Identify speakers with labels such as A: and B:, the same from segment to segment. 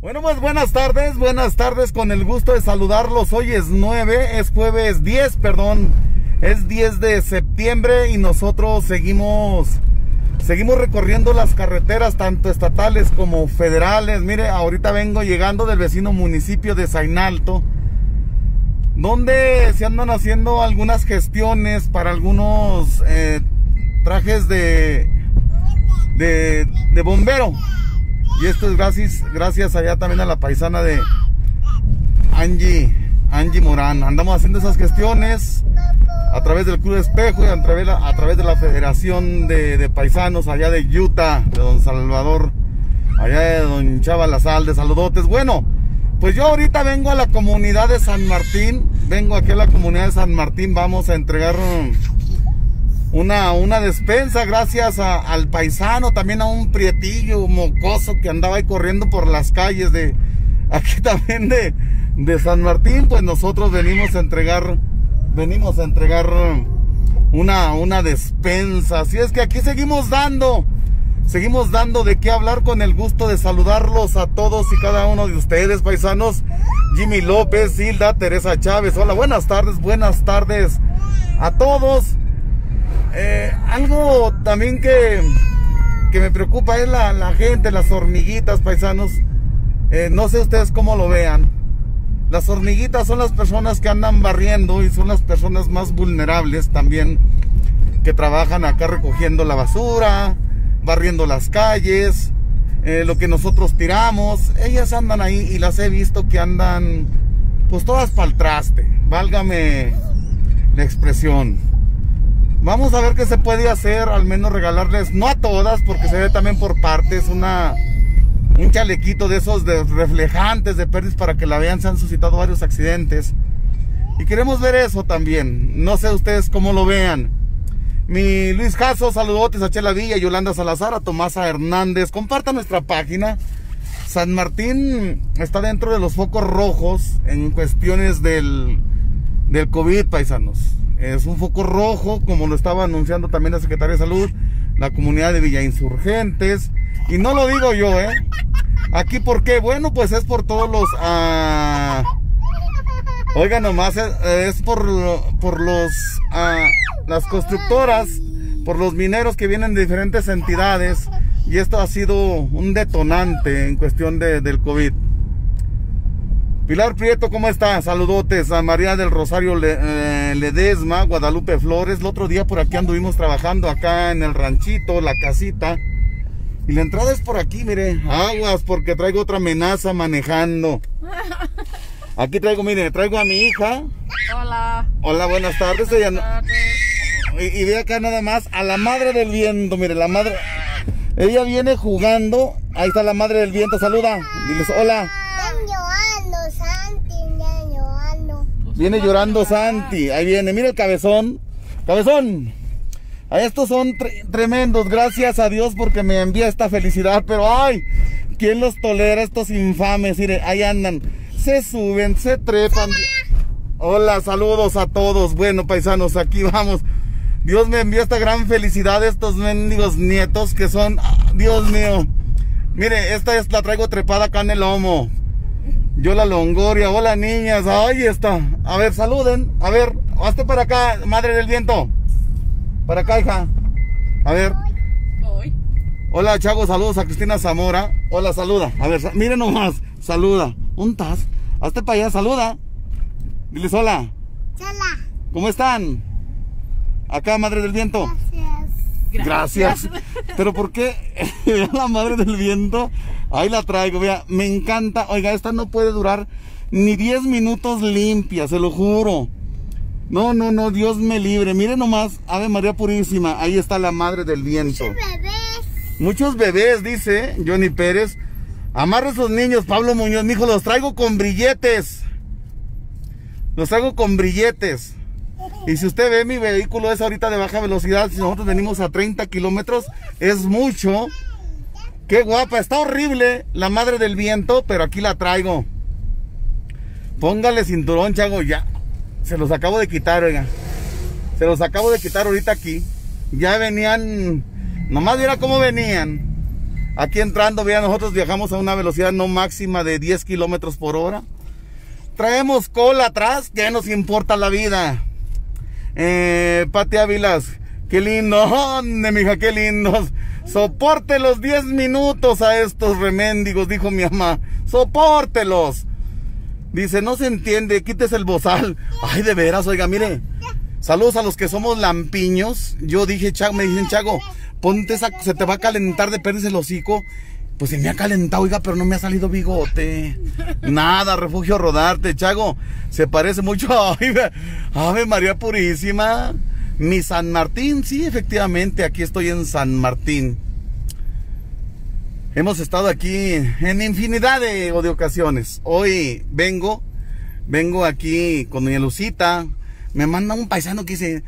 A: Bueno, pues buenas tardes, buenas tardes, con el gusto de saludarlos. Hoy es 9, es jueves 10, perdón, es 10 de septiembre y nosotros seguimos, seguimos recorriendo las carreteras, tanto estatales como federales. Mire, ahorita vengo llegando del vecino municipio de Zainalto, donde se andan haciendo algunas gestiones para algunos eh, trajes de, de, de bombero. Y esto es gracias, gracias allá también a la paisana de Angie, Angie Morán. Andamos haciendo esas gestiones a través del Club Espejo y a través, a través de la Federación de, Paisanos allá de Utah, de Don Salvador, allá de Don Chava de saludotes. Bueno, pues yo ahorita vengo a la comunidad de San Martín, vengo aquí a la comunidad de San Martín, vamos a entregar una, una despensa gracias al paisano, también a un prietillo mocoso que andaba ahí corriendo por las calles de aquí también de, de San Martín, pues nosotros venimos a entregar, venimos a entregar una, una despensa. Así es que aquí seguimos dando, seguimos dando de qué hablar con el gusto de saludarlos a todos y cada uno de ustedes, paisanos. Jimmy López, Hilda, Teresa Chávez. Hola, buenas tardes, buenas tardes a todos. Eh, algo también que, que me preocupa es la, la gente, las hormiguitas, paisanos. Eh, no sé ustedes cómo lo vean. Las hormiguitas son las personas que andan barriendo y son las personas más vulnerables también que trabajan acá recogiendo la basura, barriendo las calles, eh, lo que nosotros tiramos. Ellas andan ahí y las he visto que andan pues todas para el traste. Válgame la expresión. Vamos a ver qué se puede hacer, al menos regalarles, no a todas, porque se ve también por partes, un chalequito de esos reflejantes de pérdidas para que la vean, se han suscitado varios accidentes. Y queremos ver eso también. No sé ustedes cómo lo vean. Mi Luis Jasso, saludotes a Chela Villa, Yolanda Salazar, a Tomasa Hernández. Comparta nuestra página. San Martín está dentro de los focos rojos en cuestiones del, del COVID, paisanos. Es un foco rojo, como lo estaba anunciando también la Secretaría de Salud, la comunidad de Villa Insurgentes. Y no lo digo yo, ¿eh? Aquí, ¿por qué? Bueno, pues es por todos los... Uh... Oiga, nomás es, por, por los... Uh, las constructoras, por los mineros que vienen de diferentes entidades. Y esto ha sido un detonante en cuestión de, del COVID. Pilar Prieto, ¿cómo está? Saludotes a María del Rosario eh, Ledesma, Guadalupe Flores. El otro día por aquí anduvimos trabajando acá en el ranchito, la casita. Y la entrada es por aquí, mire. Aguas, porque traigo otra amenaza manejando. Aquí traigo, mire, traigo a mi hija.
B: Hola.
A: Hola, buenas tardes. Buenas tardes. Y, y ve acá nada más a la madre del viento, mire, la madre. Ella viene jugando. Ahí está la madre del viento, saluda. Diles hola. Viene llorando Santi. Ahí viene. Mira el cabezón. Cabezón. A estos son tre tremendos. Gracias a Dios porque me envía esta felicidad. Pero ay, ¿quién los tolera estos infames? Mire, ahí andan. Se suben, se trepan. Hola, saludos a todos. Bueno, paisanos, aquí vamos. Dios me envía esta gran felicidad de estos mendigos nietos que son... Dios mío. Mire, esta es la traigo trepada acá en el lomo. Yo la Longoria, hola niñas, ahí está. A ver, saluden. A ver, hazte para acá, madre del viento. Para acá, hija. A ver. Hola, Chago, saludos a Cristina Zamora. Hola, saluda. A ver, miren nomás, saluda. Un tas. Hazte para allá, saluda. Diles hola.
C: Hola.
A: ¿Cómo están? Acá, madre del viento.
C: Gracias.
A: Gracias. Pero ¿por qué la madre del viento? Ahí la traigo, vea, me encanta. Oiga, esta no puede durar ni 10 minutos limpia, se lo juro. No, no, no, Dios me libre. Mire nomás, Ave María Purísima, ahí está la madre del viento.
C: Muchos bebés.
A: Muchos bebés, dice Johnny Pérez. Amarre esos niños, Pablo Muñoz, mi hijo, los traigo con brilletes. Los traigo con brilletes. Y si usted ve mi vehículo es ahorita de baja velocidad, si nosotros venimos a 30 kilómetros, es mucho. Qué guapa, está horrible la madre del viento, pero aquí la traigo. Póngale cinturón, chago, ya. Se los acabo de quitar, oiga. Se los acabo de quitar ahorita aquí. Ya venían, nomás mira cómo venían. Aquí entrando, vean, nosotros viajamos a una velocidad no máxima de 10 kilómetros por hora. Traemos cola atrás, ¿qué nos importa la vida? Eh, Pati Ávilas, qué lindo, ¿dónde, mija? Qué lindos. Soporte los 10 minutos a estos reméndigos, dijo mi mamá. Sopórtelos. Dice, no se entiende, quites el bozal. Ay, de veras, oiga, mire. Saludos a los que somos lampiños. Yo dije, Chago, me dicen, Chago, ponte esa, se te va a calentar de perder el hocico. Pues se me ha calentado, oiga, pero no me ha salido bigote. Nada, refugio rodarte, Chago. Se parece mucho a Ave María Purísima. Mi San Martín, sí, efectivamente, aquí estoy en San Martín. Hemos estado aquí en infinidad de, ocasiones. Hoy vengo, vengo aquí con doña Lucita. Me manda un paisano que dice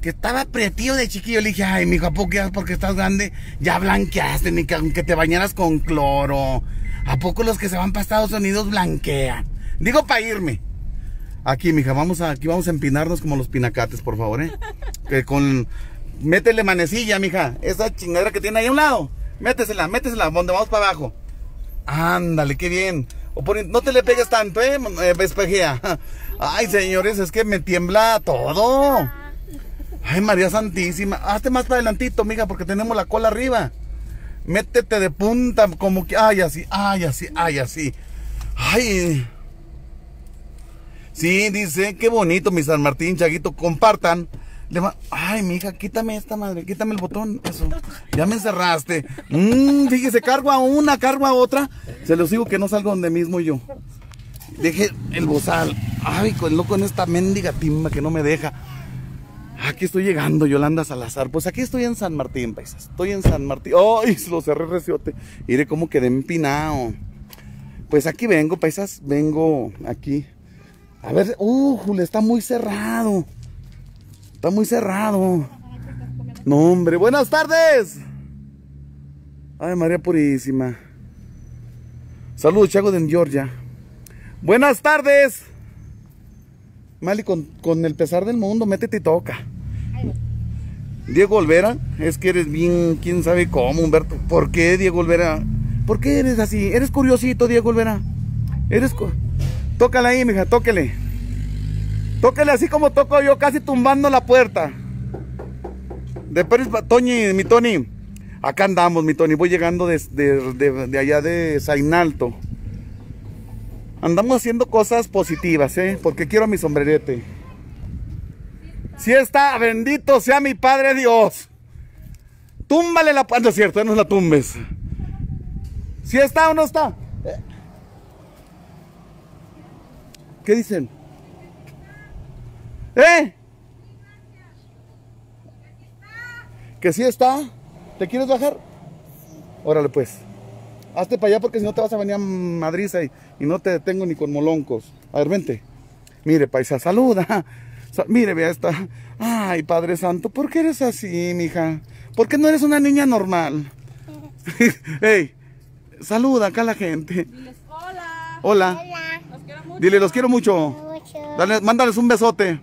A: que estaba prietío de chiquillo. Le dije, ay, mijo, ¿a poco ya porque estás grande ya blanqueaste? Ni que aunque te bañaras con cloro. ¿A poco los que se van para Estados Unidos blanquean? Digo para irme. Aquí, mija, vamos a, aquí vamos a empinarnos como los pinacates, por favor, ¿eh? Que con... Métele manecilla, mija. Esa chingadera que tiene ahí a un lado. Métesela, métesela, donde vamos para abajo. Ándale, qué bien. O no te le pegues tanto, ¿eh? Vespejea. Ay, señores, es que me tiembla todo. Ay, María Santísima. Hazte más para adelantito, mija, porque tenemos la cola arriba. Métete de punta, como que. Ay, así, ay, así, ay, así. Ay. Sí, dice, qué bonito, mi San Martín, Chaguito. Compartan. Ay, mija, quítame esta madre, quítame el botón, eso. Ya me encerraste. Mmm, fíjese, cargo a una, cargo a otra. Se los digo que no salgo donde mismo yo. Deje el bozal. Ay, con loco en esta mendiga timba que no me deja. Aquí estoy llegando, Yolanda Salazar. Pues aquí estoy en San Martín, paisas. Estoy en San Martín. ¡Ay! lo cerré reciote. Iré como quedé empinado. Pues aquí vengo, paisas. Vengo aquí. A ver, uh, está muy cerrado. Está muy cerrado. No, hombre. Buenas tardes. Ay, María Purísima. Saludos, Chago de Georgia. Buenas tardes. Mali, con, el pesar del mundo, métete y toca. Diego Olvera, es que eres bien, quién sabe cómo, Humberto. ¿Por qué, Diego Olvera? ¿Por qué eres así? ¿Eres curiosito, Diego Olvera? Eres... Tócala ahí, mija, tóquele. Tóquele así como toco yo, casi tumbando la puerta. De Pérez, Toñi, mi Tony. Acá andamos, mi Tony. Voy llegando de, de, allá de Zainalto. Andamos haciendo cosas positivas, ¿eh? Porque quiero mi sombrerete. Si está, bendito sea mi Padre Dios. Túmbale la... puerta, es cierto, no la tumbes. Si está o no está. ¿Qué dicen? ¿Eh? ¿Que sí está? ¿Te quieres bajar? Órale pues. Hazte para allá porque si no te vas a venir a Madrid y, no te detengo ni con moloncos. A ver, vente. Mire, paisa, saluda. mire, vea esta. Ay, Padre Santo, ¿por qué eres así, mija? ¿Por qué no eres una niña normal? Ey, saluda acá a la gente. Diles hola. Hola. Dile, los quiero mucho. Dale, mándales un besote.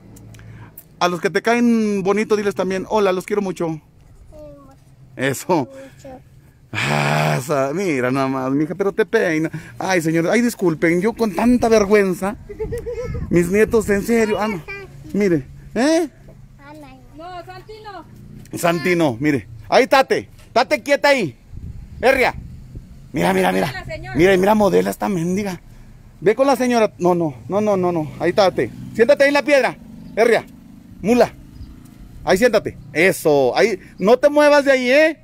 A: A los que te caen bonito, diles también, hola, los quiero mucho. Eso. Ah, mira nada más, mija, pero te peina. Ay, señor, ay, disculpen, yo con tanta vergüenza. Mis nietos, en serio. Ah, Mire, ¿eh? No, Santino. Santino, mire. Ahí, tate. Tate quieta ahí. Herria. Mira, mira, mira. Mira, mira, modela esta mendiga. Ve con la señora. No, no, no, no, no, no. Ahí tate. Siéntate ahí en la piedra. Herria. Mula. Ahí siéntate. Eso. Ahí. No te muevas de ahí, ¿eh?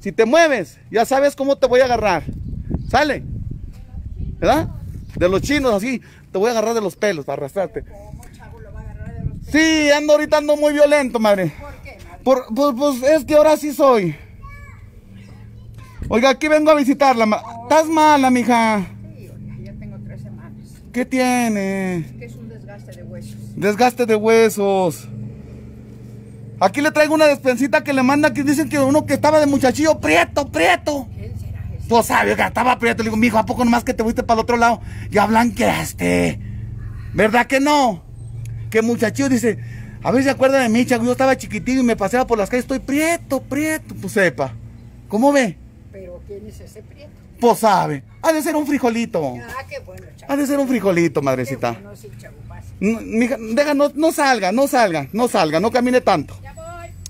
A: Si te mueves, ya sabes cómo te voy a agarrar. Sale. ¿Verdad? De los chinos, así. Te voy a agarrar de los pelos para arrastrarte. Sí, ando ahorita ando muy violento, madre. ¿Por qué, Por, pues, es que ahora sí soy. Oiga, aquí vengo a visitarla. ¿Estás mala, mija? Sí, ya tengo tres semanas. ¿Qué tiene? Es un desgaste de huesos. Desgaste de huesos. Aquí le traigo una despensita que le manda que dicen que uno que estaba de muchachillo, prieto, prieto. ¿Quién será ese? Pues sabe que estaba prieto. Le digo, mijo, ¿a poco nomás que te fuiste para el otro lado? Ya blanqueaste. ¿Verdad que no? Que muchachillo dice, a ver si se acuerda de mí, chaco. Yo estaba chiquitito y me paseaba por las calles, estoy prieto, prieto. Pues sepa. ¿Cómo ve?
B: Pero ¿Quién es ese prieto?
A: Pues sabe. Ha de ser un frijolito.
B: Ah, qué bueno, chavo.
A: Ha de ser un frijolito,
B: Qué
A: madrecita.
B: bueno, sí, chavo,
A: mija, deja, no, no salga, no salga, no salga, no camine tanto.
B: Ya voy.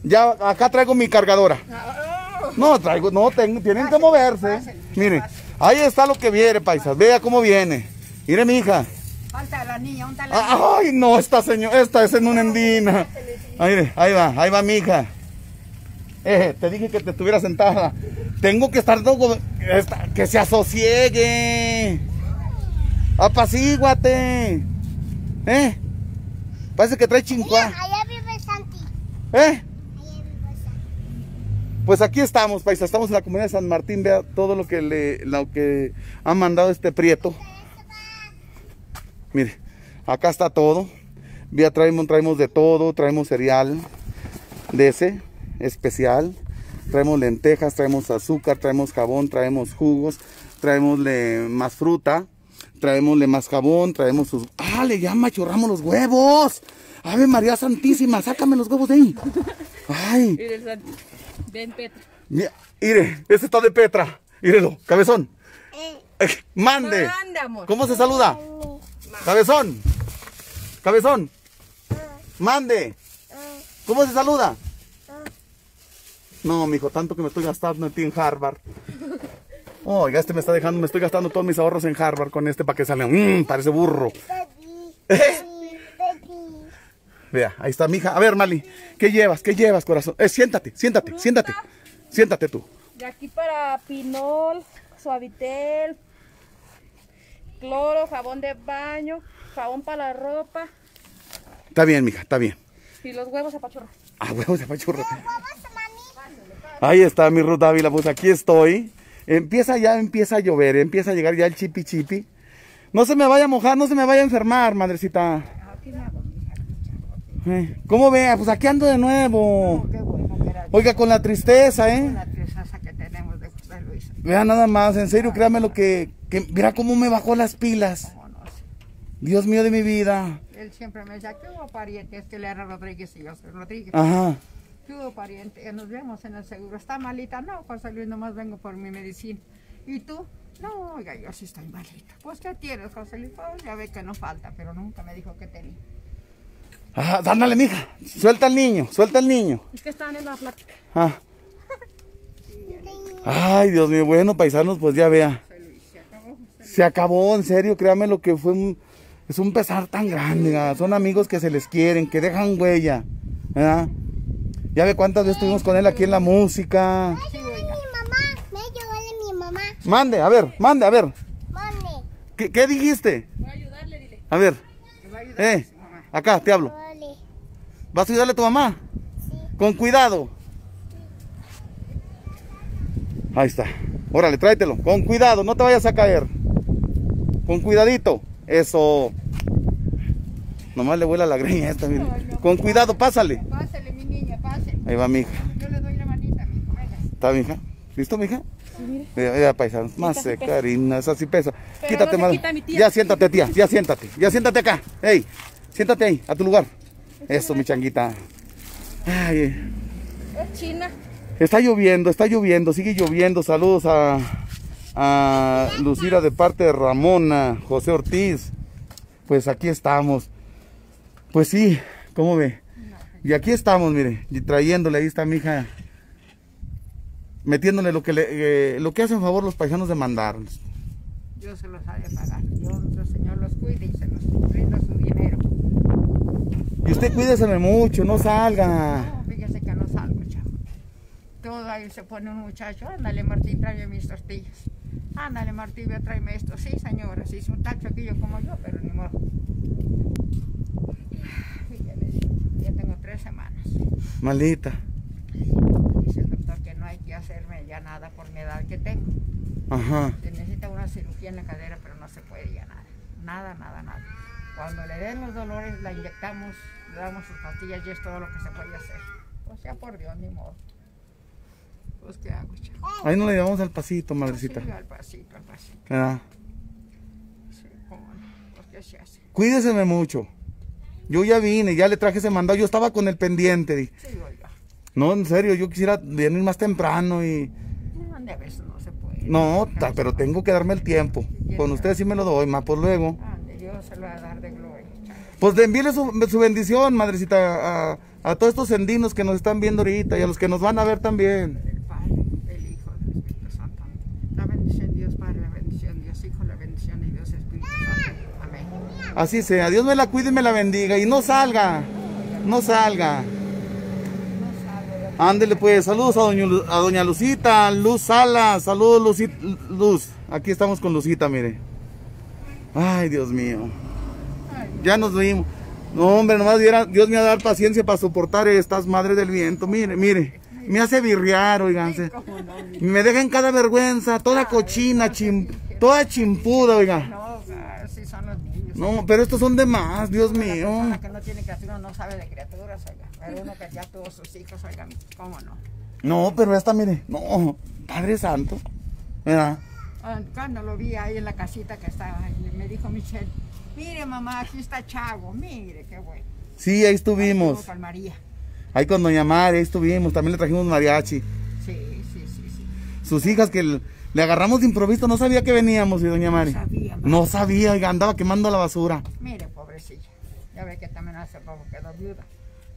A: Ya acá traigo mi cargadora.
B: Ah,
A: No, traigo, no, tienen que moverse. Mire, ahí está lo que viene, paisas. Vea cómo viene. Mire, mi hija.
B: falta la niña, un tal la
A: Ah, Ay, no, esta señora, esta es en una endina. Ahí, ahí va, ahí va mi hija. Eh, te dije que te estuviera sentada. Tengo que estar todo- que se asosiegue. Apacíguate. ¿Eh? Parece que trae chincua.
C: Allá vive Santi.
A: ¿Eh?
C: Allá vive Santi.
A: Pues aquí estamos, paisa, estamos en la comunidad de San Martín, vea todo lo que le, lo que ha mandado este prieto. Mire, acá está todo. Vea, traemos, traemos de todo, traemos cereal de ese especial, traemos lentejas, traemos azúcar, traemos jabón, traemos jugos, traemosle más fruta, traemosle más jabón, traemos sus... ¡Ah, le llama, chorramos los huevos! ¡Ave María Santísima, sácame los huevos de ahí! ¡Ay!
D: Mire. Ven, Petra.
A: Mire, ese está de Petra. Mírelo, cabezón.
C: Eh,
A: Eh, Mande.
D: Amor.
A: ¿Cómo se saluda? Cabezón. Cabezón. Mande. ¿Cómo se saluda? No, mijo, tanto que me estoy gastando en ti en Harvard. Oiga, este me está dejando, me estoy gastando todos mis ahorros en Harvard con este para que salga. Mmm, parece burro.
C: Daddy.
A: Vea, ahí está mi hija. A ver, Mali, ¿qué llevas? ¿Qué llevas, corazón? Eh, siéntate, siéntate, siéntate. Siéntate tú.
D: De aquí para Pinol, Suavitel, cloro, jabón de baño, jabón para la ropa
A: Está bien, mija, está bien.
D: y los huevos apachurros.
A: Ah, huevos de. Ahí está mi Ruth Ávila, pues aquí estoy. Empieza ya, empieza a llover, empieza a llegar ya el chipi chipi. No se me vaya a mojar, no se me vaya a enfermar, madrecita. Eh, ¿Cómo vea? Pues aquí ando de nuevo. Oiga, con la tristeza, ¿eh?
B: la tristeza que tenemos de José Luis.
A: Vea nada más, en serio, créame lo que, que... Mira cómo me bajó las pilas. Dios mío de mi vida.
B: Él siempre me decía, ¿qué hubo pariente? Es que le era Rodríguez y yo soy Rodríguez.
A: Ajá.
B: ¿Qué hubo pariente? Nos vemos en el seguro. ¿Está malita? No, José Luis, nomás vengo por mi medicina. ¿Y tú? No, oiga, yo sí estoy malita. Pues, ¿qué tienes, José Luis? Pues, ya ve que no falta, pero nunca me dijo que tenía.
A: Ah, ándale, mija. Suelta al niño, suelta al niño.
D: Es que estaban en la plática.
A: Ah. Ay, Dios mío, bueno, paisanos, pues ya vea.
B: Se acabó.
A: Se acabó, en serio, créame lo que fue un, es un pesar tan grande, ah, son amigos que se les quieren, que dejan huella, ¿verdad? Ya ve cuántas veces estuvimos con él aquí en la música.
B: Sí,
C: Mi mamá. Me mi mamá.
A: Mande, a ver, mande, a ver,
C: Mande.
A: ¿qué, dijiste?
D: Voy a ayudarle, dile.
A: A ver,
B: a
A: eh, acá te hablo. ¿Vas a ayudarle a tu mamá? Con cuidado. Ahí está. Órale, tráetelo. Con cuidado, no te vayas a caer. Con cuidadito. Eso. Nomás le vuela la greña esta. Con cuidado, pásale.
B: Pásale.
A: Ahí va mi hija.
B: Yo le doy la manita, mi.
A: ¿Está mi hija? ¿Listo, mi hija?
D: Sí.
A: Mira, mira, paisanos. Más se
D: pesa.
A: Karina, esa sí pesa.
D: Pero
A: Quítate,
D: no
A: madre.
D: quita mi tía.
A: Ya siéntate, tía. Ya siéntate. Ya siéntate acá. Ey, siéntate ahí, a tu lugar. Eso, mi changuita. Ay,
D: Es China.
A: Está lloviendo, está lloviendo, sigue lloviendo. Saludos a, a Lucira de parte de Ramona, José Ortiz. Pues aquí estamos. Pues sí, ¿cómo ve? Y aquí estamos, mire, y trayéndole, ahí está mi hija, metiéndole lo que le, eh, lo que hacen favor los paisanos de mandar.
B: Dios se los ha de pagar. Dios, el Señor los cuide y se los brinda su dinero.
A: Y usted cuídeseme mucho, no salga.
B: No, fíjese que no salgo, chavo. Todo ahí se pone un muchacho, ándale Martín, tráeme mis tortillas. Ándale Martín, ve, tráeme esto. Sí, señora, sí, es un tacho aquello como yo, pero ni modo. Y ya le digo, ya tengo tres semanas.
A: Maldita.
B: Dice el doctor que no hay que hacerme ya nada por mi edad que tengo.
A: Ajá.
B: Necesita una cirugía en la cadera, pero no se puede ya nada. Nada, nada, nada. Cuando le den los dolores, la inyectamos, le damos sus pastillas y es todo lo que se puede hacer. O sea, por Dios, ni modo. Pues, ¿qué hago, chavo?
A: Ahí no le llevamos al pasito, madrecita.
B: Sí, al pasito, al pasito.
A: ¿Verdad?
B: Sí, cómo no. Pues, ¿qué se hace?
A: Cuídeseme mucho. Yo ya vine, ya le traje ese mandado. Yo estaba con el pendiente. di-
B: Sí, oiga.
A: No, en serio, yo quisiera venir más temprano y...
B: No, de a veces no se puede.
A: No, ta- pero tengo que darme el tiempo. Con ustedes sí me lo doy, más por luego.
B: Ande, se lo va a dar de gloria.
A: Pues de envíele su, su bendición, madrecita, a, a todos estos sendinos que nos están viendo ahorita y a los que nos van a ver también.
B: El Padre, el Hijo, el Espíritu Santo. La bendición de Dios Padre, la bendición de Dios Hijo, la bendición de Dios Espíritu Santo. Amén.
A: Así sea, Dios me la cuide y me la bendiga. Y no salga, no salga. Ándele pues, saludos a doña, Lu- a doña Lucita, Luz Sala, saludos Lucita, Luz. Aquí estamos con Lucita, mire. Ay, Dios mío. Ya nos vimos. No, hombre, nomás Dios me va a dar paciencia para soportar estas madres del viento. Mire, mire. Me hace birriar, oiganse. Me deja en cada vergüenza, toda cochina, chim, toda chimpuda, oiga.
B: No, así son los niños.
A: No, pero estos son de más, Dios
B: Una
A: mío.
B: que no tiene criaturas no sabe de criaturas, oiga. Pero uno que ya tuvo sus hijos, oiga, ¿cómo no?
A: No, pero esta, mire, no, Padre Santo. ¿Verdad?
B: Ah, Cuando lo vi ahí en la casita que estaba, me dijo Michelle, mire mamá, aquí está Chago, mire qué bueno.
A: Sí, ahí estuvimos.
B: María.
A: Ahí con Doña Mari, ahí estuvimos. También le trajimos mariachi.
B: Sí, sí, sí, sí.
A: Sus hijas que le, agarramos de improviso, no sabía que veníamos, y Doña Mari.
B: sabía, ma.
A: No sabía, oiga, andaba quemando la basura.
B: Mire, pobrecilla. Ya ve que también hace poco quedó viuda.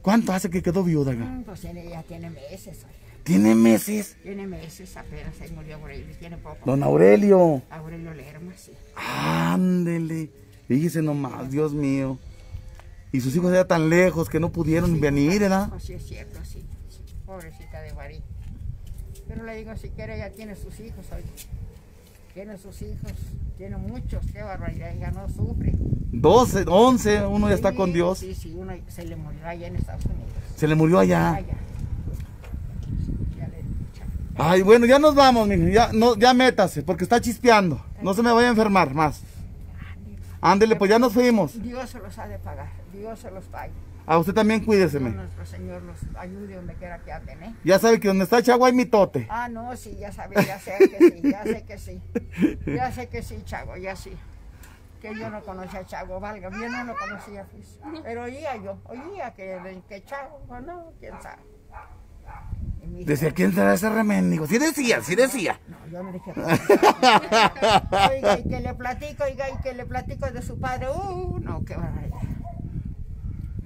A: ¿Cuánto hace que quedó viuda, oiga?
B: Mm, Pues ya tiene meses, oiga.
A: Tiene meses.
B: Tiene meses, apenas se murió Aurelio, tiene poco.
A: Don Aurelio.
B: Aurelio Lerma, sí.
A: Ándele. Fíjese nomás, Dios mío. Y sus hijos ya tan lejos que no pudieron venir, ¿verdad?
B: Pues sí, es cierto, sí, sí. Pobrecita de María. Pero le digo, si quiere, ya tiene sus hijos, oiga. Tiene sus hijos, tiene muchos, qué barbaridad, ya no sufre.
A: 12, 11, uno ya está con Dios.
B: Sí, sí, uno se le murió allá en Estados Unidos.
A: Se le murió allá.
B: Allá. Ya le.
A: Ay, bueno, ya nos vamos, mire. Ya, no, ya métase, porque está chispeando. No se me vaya a enfermar más. Ándele, pues ya nos fuimos.
B: Dios se los ha de pagar, Dios se los paga.
A: A usted también cuídeseme.
B: nuestro Señor los ayude donde quiera que anden, ¿eh?
A: Ya sabe que donde está Chagua hay mitote.
B: Ah, no, sí, ya sabe, ya sé que sí, ya sé que sí. Ya sé que sí, Chago, ya sí. Que yo no conocía a Chago, valga, yo no lo conocía, pues. Pero oía yo, oía que, que Chago, no, quién sabe.
A: Decía, ¿quién será ese reméndigo? Sí decía, sí decía.
B: No, yo no dije. Oiga, y que le platico, oiga, y que le platico de su padre. Uh, no, qué barbaridad.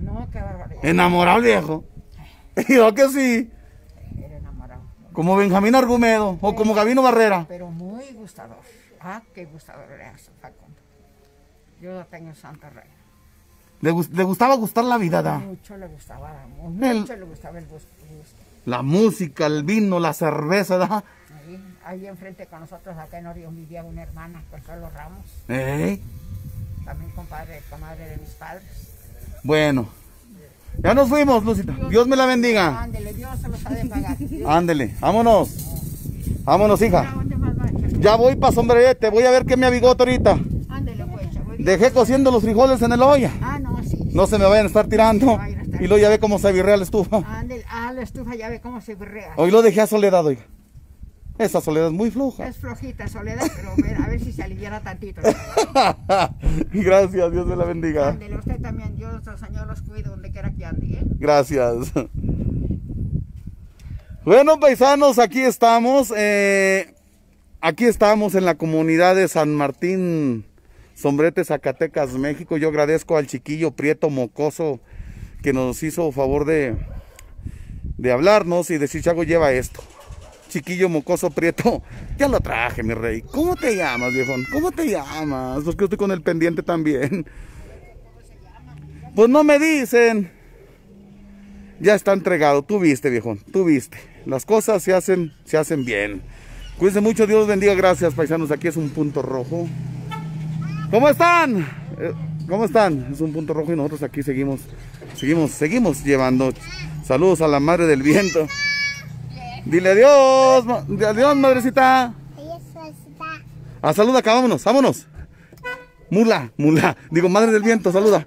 B: No, qué barbaridad.
A: Enamorado viejo. Yo que sí.
B: Era enamorado.
A: Como Benjamín Argumedo o como Gabino Barrera.
B: Pero muy gustador. Ah, qué gustador era su Facundo. Yo lo tengo en Santa Reina.
A: Le, gus- le gustaba gustar la vida, ¿da?
B: Mucho le gustaba,
A: El-
B: mucho le gustaba el gusto.
A: La música, el vino, la cerveza, ¿da?
B: Ahí, ahí enfrente con nosotros, acá en Orión, vivía una hermana, Consuelo Ramos,
A: Ey,
B: también compadre, comadre de mis padres.
A: Bueno. Ya nos fuimos, Lucita. Dios me la bendiga.
B: Ándele, Dios se los ha de pagar.
A: Ándele, vámonos. Vámonos,
B: ¿A
A: hija. Ya voy para sombrerete, voy a ver qué me abigoto ahorita.
B: Ándele, pues.
A: Dejé cociendo los frijoles en el olla.
B: Ah, no, sí.
A: No se me vayan a estar tirando. Y luego ya ve cómo se avirrea la estufa.
B: Ándele, ah, la estufa ya ve cómo se berrea.
A: Hoy lo dejé a Soledad, oiga. Esa Soledad es muy floja.
B: Es flojita, Soledad, pero a ver si se aliviara tantito.
A: Gracias, Dios me la bendiga.
B: Ándele, usted también, Dios, nuestro Señor los cuide donde quiera que ande, ¿eh?
A: Gracias. Bueno, paisanos, aquí estamos. eh, aquí estamos en la comunidad de San Martín, Sombrete, Zacatecas, México. Yo agradezco al chiquillo Prieto Mocoso que nos hizo favor de, de hablarnos y decir, Chago, lleva esto. Chiquillo Mocoso Prieto, ya lo traje, mi rey. ¿Cómo te llamas, viejón? ¿Cómo te llamas? Porque yo estoy con el pendiente también. Pues no me dicen. Ya está entregado. Tú viste, viejón. Tú viste. Las cosas se hacen, se hacen bien. Cuídense mucho. Dios bendiga. Gracias, paisanos. Aquí es un punto rojo. ¿Cómo están? Eh, ¿Cómo están? Es un punto rojo y nosotros aquí seguimos, seguimos, seguimos llevando. Saludos a la madre del viento. Dile adiós, ma- adiós, madrecita.
C: Es suelta.
A: Ah, saluda acá, vámonos, vámonos. Mula, mula. Digo, madre del viento, saluda.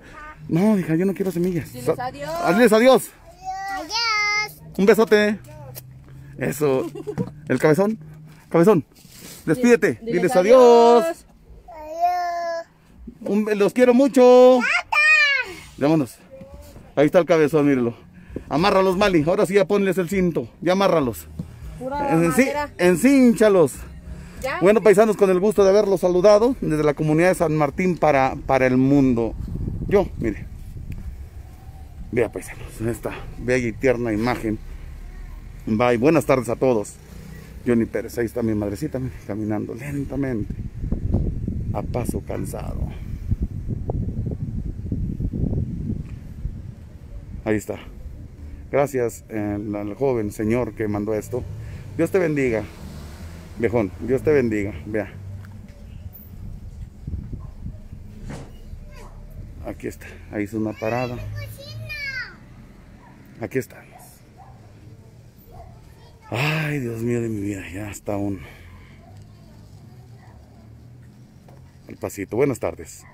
A: No, hija, yo no quiero semillas.
D: Diles adiós.
A: Ah, diles adiós.
C: Adiós.
A: Un besote. Eso. El cabezón. Cabezón. Despídete.
D: Diles
A: Diles adiós.
C: Adiós.
A: Un los quiero mucho. Vámonos. Ahí está el cabezón, mírelo. Amárralos, Mali. Ahora sí ya ponles el cinto. Ya amárralos.
D: Pura madera.
A: Encínchalos.
D: Ya.
A: Bueno, paisanos, con el gusto de haberlos saludado desde la comunidad de San Martín para, para el mundo. Yo, mire. Vea, paisanos, esta bella y tierna imagen. Bye, buenas tardes a todos. Johnny Pérez, ahí está mi madrecita, mire, caminando lentamente, a paso cansado. Ahí está. Gracias eh, al joven señor que mandó esto. Dios te bendiga. Viejón, Dios te bendiga. Vea. Aquí está. Ahí hizo una parada. Aquí estamos. Ay, Dios mío de mi vida. Ya está un... El pasito. Buenas tardes.